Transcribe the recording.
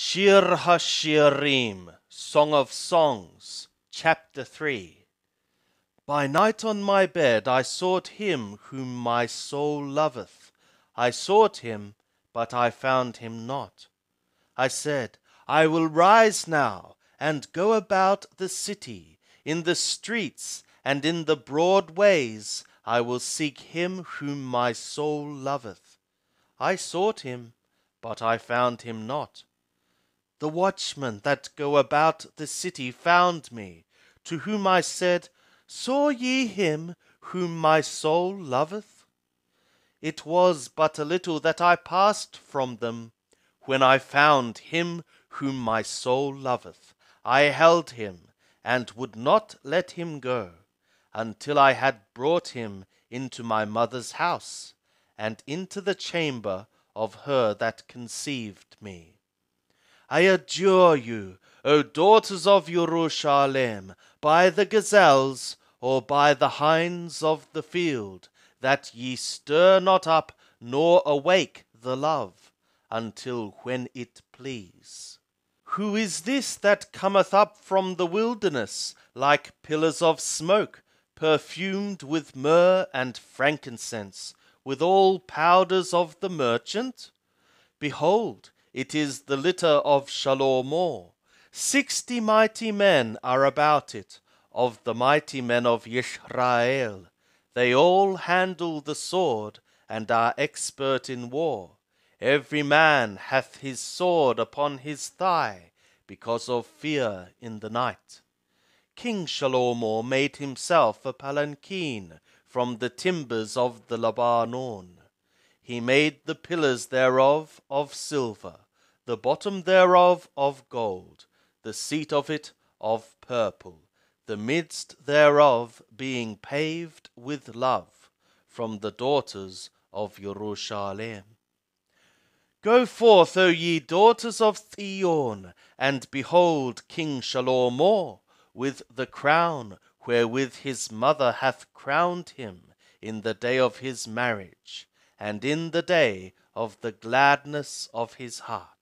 Shir HaShirim, Song of Songs, Chapter 3 By night on my bed I sought him whom my soul loveth. I sought him, but I found him not. I said, I will rise now, and go about the city, in the streets, and in the broad ways I will seek him whom my soul loveth. I sought him, but I found him not. The watchmen that go about the city found me, to whom I said, Saw ye him whom my soul loveth? It was but a little that I passed from them, when I found him whom my soul loveth. I held him, and would not let him go, until I had brought him into my mother's house, and into the chamber of her that conceived me. I adjure you, O daughters of Jerusalem, by the gazelles, or by the hinds of the field, that ye stir not up nor awake the love, until when it please. Who is this that cometh up from the wilderness, like pillars of smoke, perfumed with myrrh and frankincense, with all powders of the merchant? Behold, it is the litter of Shalomor. Sixty mighty men are about it, of the mighty men of Yisrael. They all handle the sword, and are expert in war. Every man hath his sword upon his thigh, because of fear in the night. King Shalomor made himself a palanquin from the timbers of the Lebanon. He made the pillars thereof of silver the bottom thereof of gold, the seat of it of purple, the midst thereof being paved with love, from the daughters of Jerusalem. Go forth, O ye daughters of Zion, and behold King Shalomor, with the crown wherewith his mother hath crowned him in the day of his marriage, and in the day of the gladness of his heart.